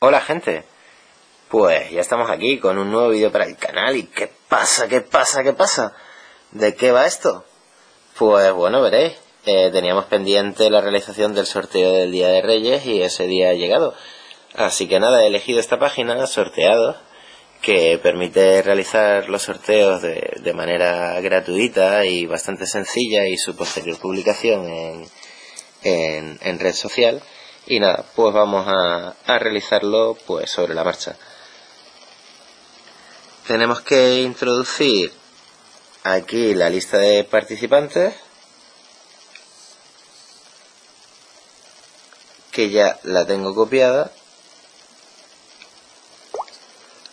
Hola gente, pues ya estamos aquí con un nuevo vídeo para el canal y ¿qué pasa? ¿Qué pasa? ¿Qué pasa? ¿De qué va esto? Pues bueno, veréis, eh, teníamos pendiente la realización del sorteo del Día de Reyes y ese día ha llegado. Así que nada, he elegido esta página, sorteados, que permite realizar los sorteos de, de manera gratuita y bastante sencilla y su posterior publicación en, en, en red social y nada, pues vamos a, a realizarlo pues sobre la marcha. Tenemos que introducir aquí la lista de participantes que ya la tengo copiada.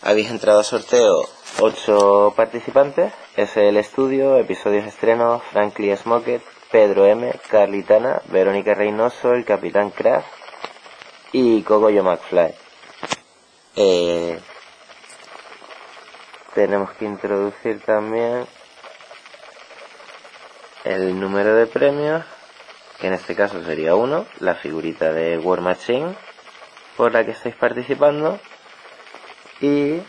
Habéis entrado a sorteo 8 participantes. Es el estudio, episodios estrenos, Frankly Smoket, Pedro M, Carlitana, Verónica Reynoso, el Capitán Craft, y Cogollo McFly. Eh, tenemos que introducir también el número de premios, que en este caso sería uno, la figurita de War Machine por la que estáis participando y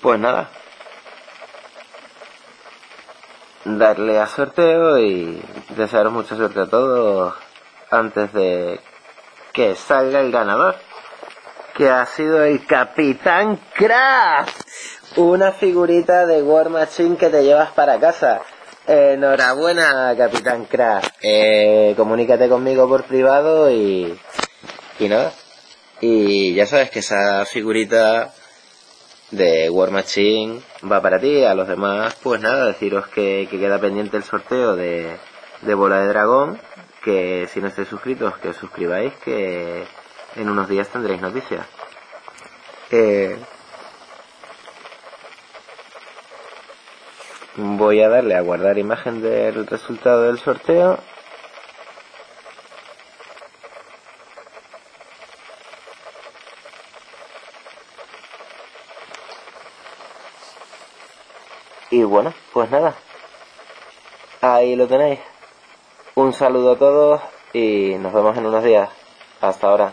pues nada darle a sorteo y desearos mucha suerte a todos antes de que salga el ganador, que ha sido el Capitán Craft, una figurita de War Machine que te llevas para casa. Enhorabuena, Capitán Craft. Eh, comunícate conmigo por privado y, y nada. Y ya sabes que esa figurita de War Machine va para ti. A los demás, pues nada, deciros que, que queda pendiente el sorteo de, de Bola de Dragón que si no estáis suscritos, que os suscribáis, que en unos días tendréis noticias. Eh, voy a darle a guardar imagen del resultado del sorteo. Y bueno, pues nada. Ahí lo tenéis. Un saludo a todos y nos vemos en unos días. Hasta ahora.